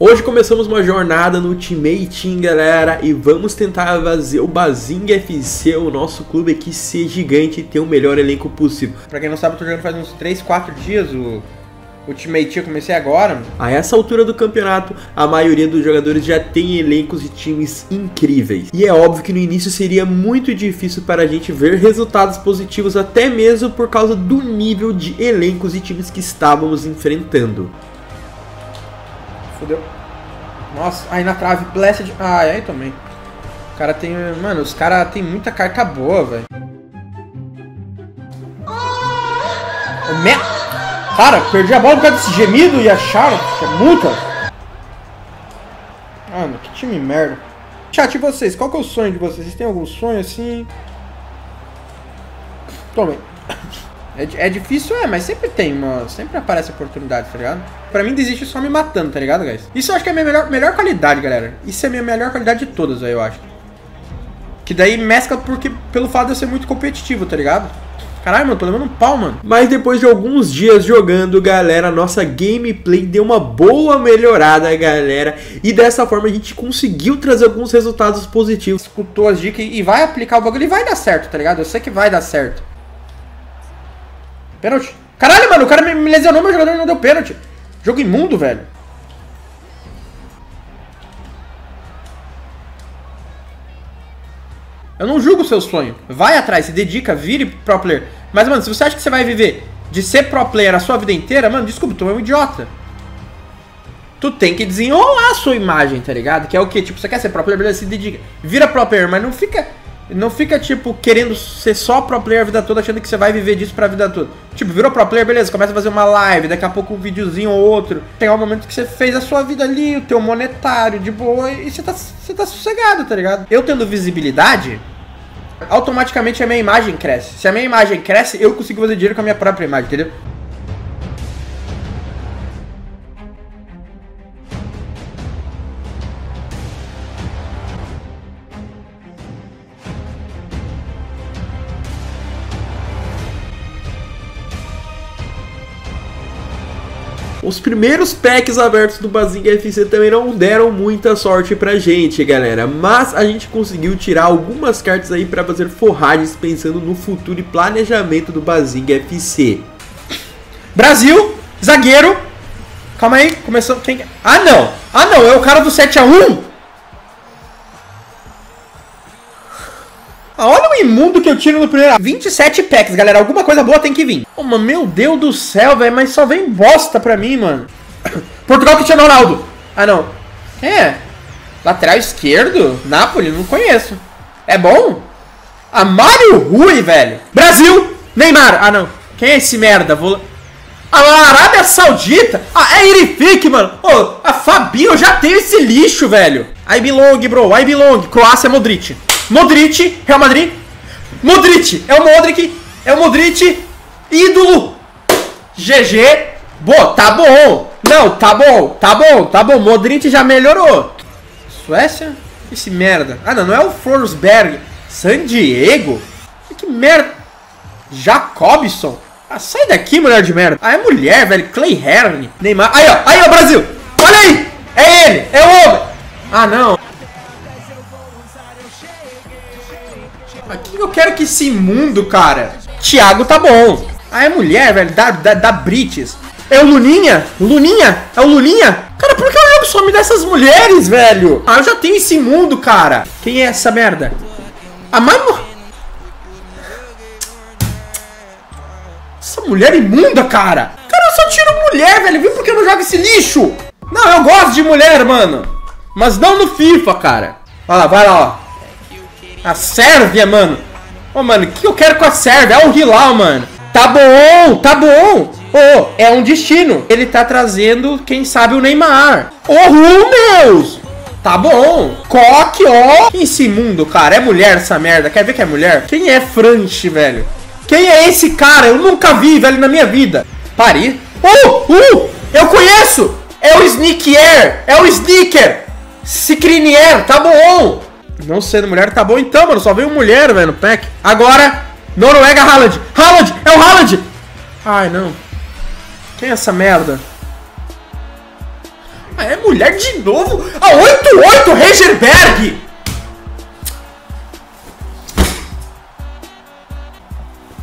Hoje começamos uma jornada no Ultimate Team, galera, e vamos tentar fazer o Bazing FC, o nosso clube aqui, ser gigante e ter o melhor elenco possível. Pra quem não sabe, eu tô jogando faz uns 3, 4 dias o Ultimate Team, eu comecei agora. A essa altura do campeonato, a maioria dos jogadores já tem elencos e times incríveis. E é óbvio que no início seria muito difícil para a gente ver resultados positivos, até mesmo por causa do nível de elencos e times que estávamos enfrentando. Fudeu. Nossa, aí na trave, Blessed. Ah, aí também. O cara tem. Mano, os caras tem muita carta boa, velho. Me... Cara, perdi a bola por causa desse gemido e acharam que é multa. Mano, que time merda. Chat, e vocês? Qual que é o sonho de vocês? Vocês têm algum sonho assim? Tomem. É, é difícil, é, mas sempre tem uma. Sempre aparece oportunidade, tá ligado? Pra mim desiste só me matando, tá ligado, guys? Isso eu acho que é a minha melhor, melhor qualidade, galera. Isso é a minha melhor qualidade de todas, aí, eu acho. Que daí mescla porque, pelo fato de eu ser muito competitivo, tá ligado? Caralho, mano, tô levando um pau, mano. Mas depois de alguns dias jogando, galera, nossa gameplay deu uma boa melhorada, galera. E dessa forma a gente conseguiu trazer alguns resultados positivos. Escutou as dicas e vai aplicar o bagulho e vai dar certo, tá ligado? Eu sei que vai dar certo. Pênalti. Caralho, mano, o cara me lesionou, meu jogador não deu pênalti. Jogo imundo, velho. Eu não julgo o seu sonho. Vai atrás, se dedica, vire pro player. Mas, mano, se você acha que você vai viver de ser pro player a sua vida inteira, mano, desculpa, tu é um idiota. Tu tem que desenrolar a sua imagem, tá ligado? Que é o que? Tipo, você quer ser pro player, beleza, se dedica. Vira pro player, mas não fica não fica, tipo, querendo ser só pro player a vida toda, achando que você vai viver disso pra vida toda. Tipo, virou pro player, beleza, começa a fazer uma live, daqui a pouco um videozinho ou outro. Tem um momento que você fez a sua vida ali, o teu monetário, de boa, e você tá, você tá sossegado, tá ligado? Eu tendo visibilidade, automaticamente a minha imagem cresce. Se a minha imagem cresce, eu consigo fazer dinheiro com a minha própria imagem, entendeu? Os primeiros packs abertos do Bazinga FC também não deram muita sorte pra gente, galera. Mas a gente conseguiu tirar algumas cartas aí para fazer forragens pensando no futuro e planejamento do Bazinga FC. Brasil, zagueiro. Calma aí, começou quem? Ah, não. Ah, não, é o cara do 7 a 1. mundo que eu tiro no primeiro. 27 packs, galera. Alguma coisa boa tem que vir. Oh, mano, meu Deus do céu, velho. Mas só vem bosta pra mim, mano. Portugal que tinha Ronaldo. Ah, não. É. Lateral esquerdo? Napoli? Não conheço. É bom? Amário Rui, velho. Brasil! Neymar! Ah, não. Quem é esse merda? Vou... A ah, Arábia Saudita? Ah, é Irifik, mano. Ô, oh, a Fabinho já tem esse lixo, velho. I belong, bro. I belong. Croácia, Modric. Modric, Real Madrid, Modric, é o Modric, é o Modric, ídolo. GG. Boa, tá bom. Não, tá bom, tá bom, tá bom. Modric já melhorou. Suécia? Esse merda. Ah, não, não é o Forsberg. San Diego? Que merda. Jacobson? Ah, sai daqui, mulher de merda. Ah, é mulher, velho. Clay Herne. Neymar. Aí, ó. Aí, ó, Brasil. Olha aí. É ele. É o homem. Ah, não. Eu quero que esse mundo, cara. Thiago tá bom. Ah, é mulher, velho, da, da, Brites. É o Luninha? Luninha? É o Luninha? Cara, por que eu jogo só me dessas mulheres, velho? Ah, eu já tenho esse mundo, cara. Quem é essa merda? A mano... Essa mulher imunda, cara. Cara, eu só tiro mulher, velho. Viu por que eu não jogo esse lixo? Não, eu gosto de mulher, mano. Mas não no FIFA, cara. Olha lá, vai lá, ó. A Sérvia, mano. Ô, oh, mano, o que eu quero com a Sérvia? É o Hilal, mano. Tá bom, tá bom. Ô, oh, é um destino. Ele tá trazendo, quem sabe, o Neymar. Ô, oh, meus! Tá bom. Coque, ó. Quem esse mundo, cara? É mulher essa merda. Quer ver que é mulher? Quem é Franche, velho? Quem é esse cara? Eu nunca vi, velho, na minha vida. Pari. Uh, uh, eu conheço. É o Sneaker. É o Sneaker. Cicrinier, tá bom. Não sendo mulher, tá bom então, mano. Só veio mulher, velho, no pack. Agora, Noruega Haaland. Haaland! É o Haaland! Ai, não. Quem é essa merda? Ah, é mulher de novo? A 88 Regerberg!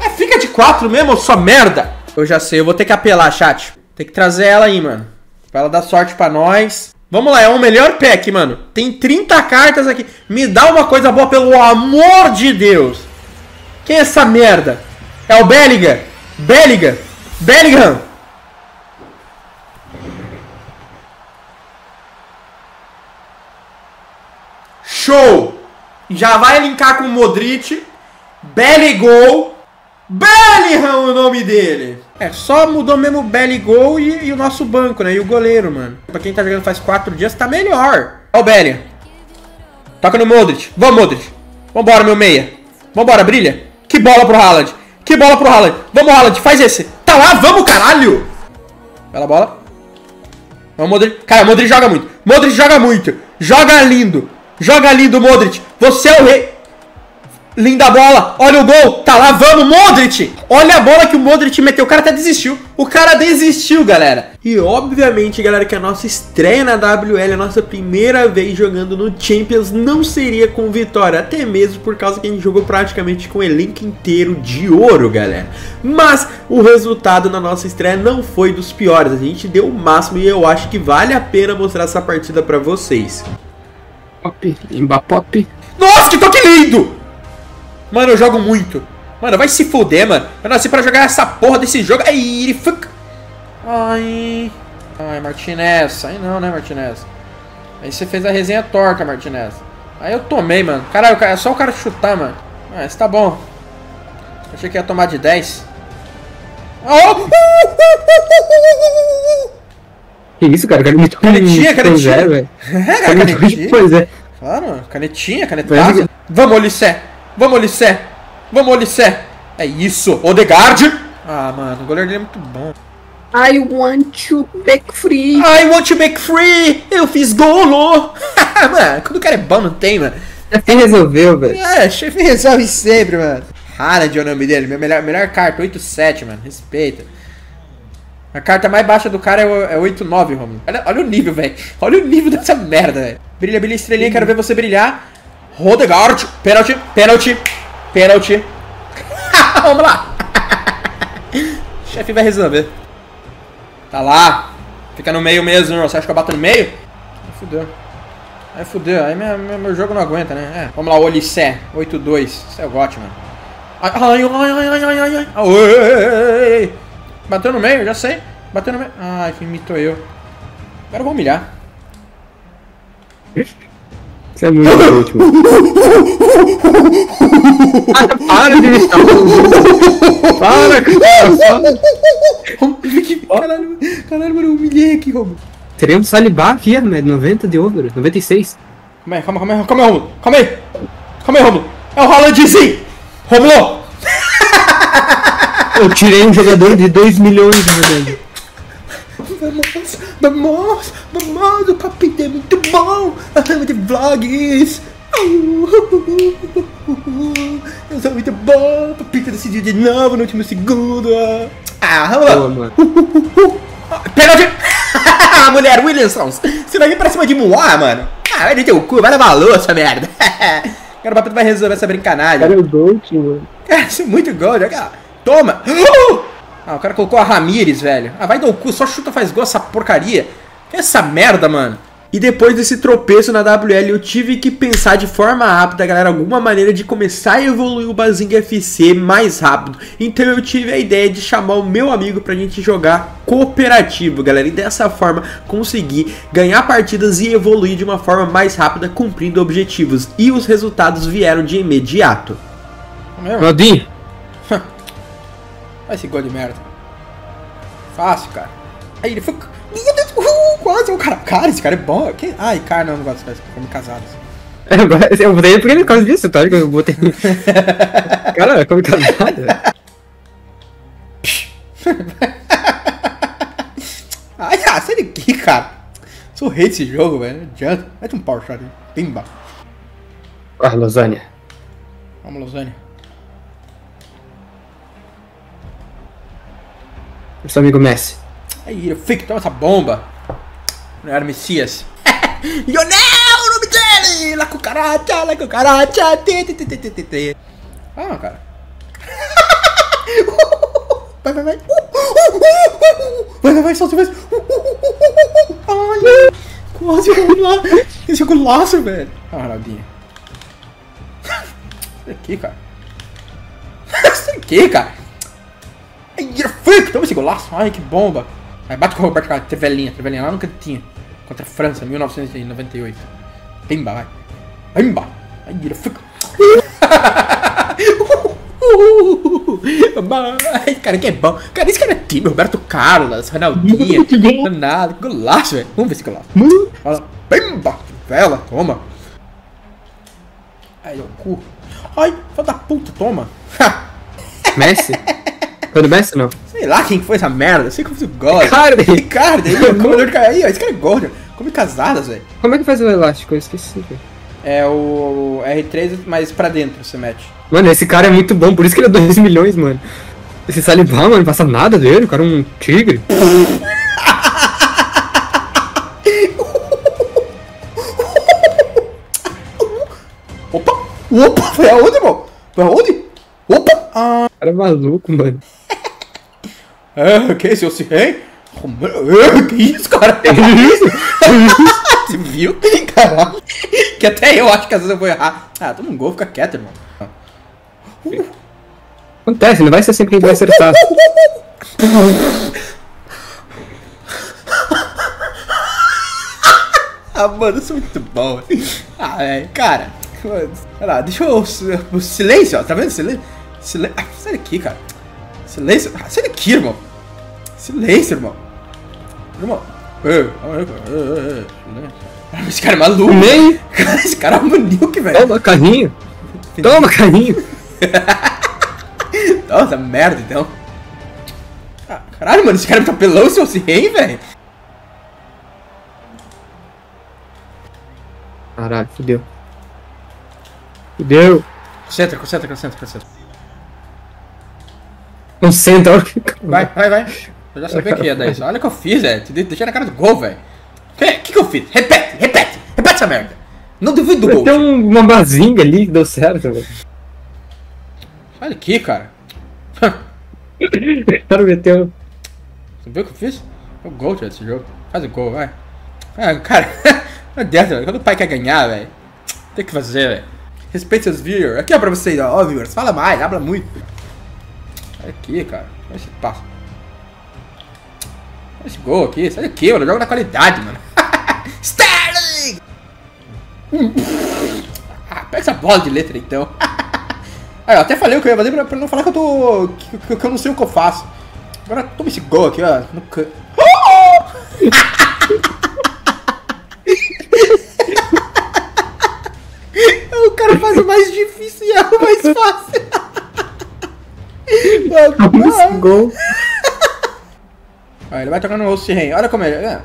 É, fica de 4 mesmo, sua merda! Eu já sei, eu vou ter que apelar, chat. Tem que trazer ela aí, mano. Pra ela dar sorte pra nós. Vamos lá, é o melhor pack, mano. Tem 30 cartas aqui. Me dá uma coisa boa, pelo amor de Deus. Quem é essa merda? É o Belliga? Belliga? Bellingham? Show! Já vai linkar com o Modric. Belly Gol. Bellingham o nome dele. É, só mudou mesmo o Belly Gol e, e, o nosso banco, né? E o goleiro, mano. Pra quem tá jogando faz quatro dias, tá melhor. Ó o Bellingham. Toca no Modric. Vamos, Modric. Vambora, meu meia. Vambora, brilha. Que bola pro Haaland. Que bola pro Haaland. Vamos, Haaland. Faz esse. Tá lá, vamos, caralho. Bela bola. Vamos, Modric. Cara, Modric joga muito. Modric joga muito. Joga lindo. Joga lindo, Modric. Você é o rei. Linda bola. Olha o gol. Tá lá, vamos, Modric. Olha a bola que o Modric meteu. O cara até desistiu. O cara desistiu, galera. E obviamente, galera, que a nossa estreia na WL, a nossa primeira vez jogando no Champions, não seria com vitória. Até mesmo por causa que a gente jogou praticamente com o elenco inteiro de ouro, galera. Mas o resultado na nossa estreia não foi dos piores. A gente deu o máximo e eu acho que vale a pena mostrar essa partida pra vocês. Pop, Mbapop. Nossa, que toque lindo! Mano, eu jogo muito. Mano, vai se fuder, mano. Eu nasci pra jogar essa porra desse jogo. Ai, fuck. Ai. Ai, Martinez. Aí não, né, Martinez? Aí você fez a resenha torta, Martinez. Aí eu tomei, mano. Caralho, é só o cara chutar, mano. Ah, isso tá bom. Achei que ia tomar de 10. Oh! Que isso, cara? Canetinha, canetinha, canetinha. É, velho. É, cara, canetinha. Pois é. Claro, canetinha, canetaça. Vamos, Olissé. Vamos, Olissé! Vamos, Olissé! É isso! Odegaard! Ah, mano, o goleiro dele é muito bom. I want to make free! I want to make free! Eu fiz golo! mano, quando o cara é bom, não tem, mano. Chefe resolveu, velho. É, chefe resolve sempre, mano. Haaland é o nome dele, minha melhor, melhor carta, 8-7, mano. Respeita. A carta mais baixa do cara é 8-9, Romulo. Olha, olha o nível, velho. Olha o nível dessa merda, velho. Brilha, brilha, estrelinha, quero ver você brilhar. Rodegaard, pênalti, pênalti, pênalti. Vamos lá. o chefe vai resolver. Tá lá. Fica no meio mesmo, Você acha que eu bato no meio? Aí fudeu. Aí fudeu. Aí minha, minha, meu jogo não aguenta, né? É. Vamos lá, Olissé. 8-2. Isso é o GOT, mano. Ai, ai, ai, ai, ai, ai, ai. Oi. Bateu no meio, já sei. Bateu no meio. Ai, que imitou eu. Agora eu vou humilhar. Isso é muito último. ah, para de me Para, cara. Caralho, caralho, mano, eu humilhei aqui, Romulo. Teremos Salibá aqui, né? 90 de over, 96. Calma aí, calma, calma aí, calma aí, Romulo. Calma aí. Calma aí, Romulo. É o Haalandzinho. Romulo. Eu tirei um jogador de 2 milhões, na verdade. Vamos, vamos, vamos, o capítulo é muito bom. Eu de vlogs. Eu sou muito bom. Papita decidiu de novo no último segundo. Ah, vamos lá. Boa, Pênalti! Mulher Williamson! Você vai vir pra cima de Moá, mano? Ah, vai de teu cu, vai levar a louça, merda. Agora o Papito vai resolver essa brincanagem. Cara, o Gold, mano. Cara, isso é muito Gold, olha Toma! Ah, o cara colocou a Ramires, velho. Ah, vai dar o cu, só chuta faz gol essa porcaria. Que essa merda, mano. E depois desse tropeço na WL, eu tive que pensar de forma rápida, galera, alguma maneira de começar a evoluir o Bazing FC mais rápido. Então eu tive a ideia de chamar o meu amigo pra gente jogar cooperativo, galera. E dessa forma conseguir ganhar partidas e evoluir de uma forma mais rápida, cumprindo objetivos. E os resultados vieram de imediato. Rodinho. Olha esse gol de merda. Fácil, cara. Aí ele foi. Meu Deus, uh, quase o cara. Cara, esse cara é bom. Que... Ai, cara, não, não gosto desse como casados. É, eu botei porque por causa disso, tá? Eu botei. cara, como casado. Ai, ah, sai daqui, cara. Sou rei desse jogo, velho. Não adianta. Mete um power shot aí. Pimba. Ah, lasanha. Vamos, lasanha. Seu amigo Messi. Aí, fica, toma essa bomba. Não era Messias. Lionel, o nome dele! La cucaracha, la cucaracha. Ah, cara. Vai, vai, vai. Vai, vai, vai, solta mais. Olha. Quase um lá. Esse é golaço, velho. Ah, Ronaldinho. Isso aqui, cara. Isso aqui, cara. Ai, fuck, toma esse golaço. Ai, que bomba. Vai, bate com o Roberto Carlos. Trevelinha, Trevelinha lá no cantinho. Contra a França, 1998. Pimba, vai. Pimba. Ai, fuck. Ai, cara, que é bom. Cara, esse cara é time. Roberto Carlos, Ronaldinho. Nada, golaço, velho. Vamos ver esse golaço. Lá. Pimba. Vela, toma. Ai, o cu. Ai, filho da puta, toma. Messi? Foi do Messi, não? Sei lá quem que foi essa merda. Sei que eu fiz o gol. Ricardo. Ricardo, aí, o comedor de. Aí, ó, esse cara é gordo. Come casadas, velho. Como é que faz o elástico? Eu esqueci, velho. É o R3, mas pra dentro você mete. Mano, esse cara é muito bom, por isso que ele é 2 milhões, mano. Esse Saliba, mano, não passa nada dele, o cara é um tigre. Opa! Opa! Foi aonde, irmão? Foi aonde? Opa! Ah, O cara é maluco, mano. É, que esse? Eu sei, hein? É, que isso, cara? Você viu? Caralho. Que até eu acho que às vezes eu vou errar. Ah, toma um gol, fica quieto, irmão. Acontece, não vai ser sempre quem vai acertar. Ah, mano, isso é muito bom. Ah, é, cara. Mano, Olha lá, deixa eu. O silêncio, ó. Tá vendo? Silêncio. Silêncio. Ah, sai daqui, cara. Silêncio. Ah, sai daqui, irmão. Silêncio, irmão. Irmão. Esse cara é maluco. Cara, esse cara é um maníaco, velho. Toma, carrinho. Toma, carrinho. Nossa, merda, então. Ah, caralho, mano, esse cara tá pelão, seu Cien, velho. Caralho, fudeu. Fudeu. Concentra, concentra, concentra, concentra. Olha que. Vai, vai, vai. Eu já sabia que ia dar isso. Olha o que eu fiz, velho. Te de- Deixei na cara do gol, velho. O que, que, que eu fiz? Repete, repete. Repete essa merda. Não duvido do gol. Tem um, uma bazinga ali que deu certo, velho. Sai daqui, cara. O cara meteu. Você viu o que eu fiz? É o gol, tio, desse jogo. Faz o gol, vai. Ah, cara. Meu Deus, velho. Quando o pai quer ganhar, velho. Tem que fazer, velho. Respeite seus viewers. Aqui, ó, pra vocês, ó. Ó, viewers. Fala mais, habla muito. Sai cara. Olha esse passo. Olha esse gol aqui. Sai daqui, mano. Jogo na qualidade, mano. Sterling! ah, pega essa bola de letra, então. Aí, eu até falei o que eu ia fazer pra, pra não falar que eu tô... Que, que- que eu não sei o que eu faço. Agora toma esse gol aqui, ó. No can... o cara faz o mais difícil e é o mais fácil. Esse gol. Ele vai tocar no Rossiren. Olha como ele. É.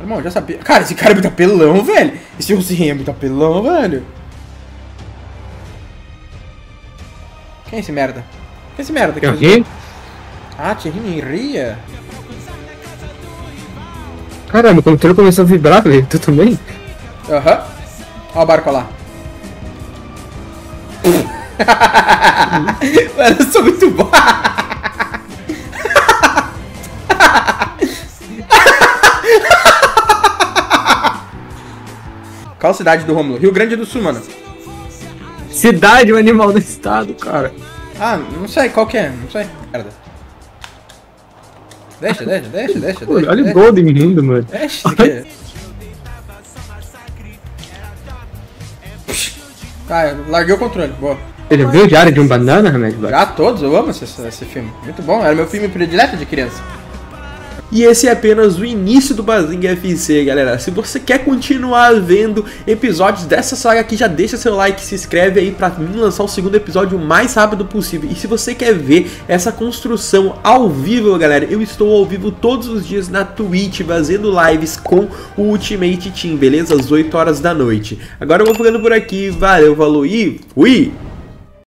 Irmão, já sabia. Cara, esse cara é muito apelão, velho. Esse Rossiren é muito apelão, velho. Quem é esse merda? Quem é esse merda? Tem alguém? Ah, Thierry Henry. Caramba, o computador começou a vibrar, velho. Tu também? Aham. Ó o barco lá. Mano, eu sou muito bom. Qual cidade do Romulo? Rio Grande do Sul, mano. Cidade, o animal do estado, cara. Ah, não sei qual que é, não sei. Merda. Deixa, deixa, deixa, deixa. Pô, deixa, olha o deixa. gol do imundo, mano. Deixa aqui. Tá, larguei o controle, boa. Você já viu o Diário de um Banana, Remédio? Já todos, eu amo esse, esse filme. Muito bom, era meu filme predileto de criança. E esse é apenas o início do Bazinga FC, galera. Se você quer continuar vendo episódios dessa saga aqui, já deixa seu like, se inscreve aí pra mim lançar o segundo episódio o mais rápido possível. E se você quer ver essa construção ao vivo, galera, eu estou ao vivo todos os dias na Twitch, fazendo lives com o Ultimate Team, beleza? Às 8 horas da noite. Agora eu vou ficando por aqui, valeu, falou e fui!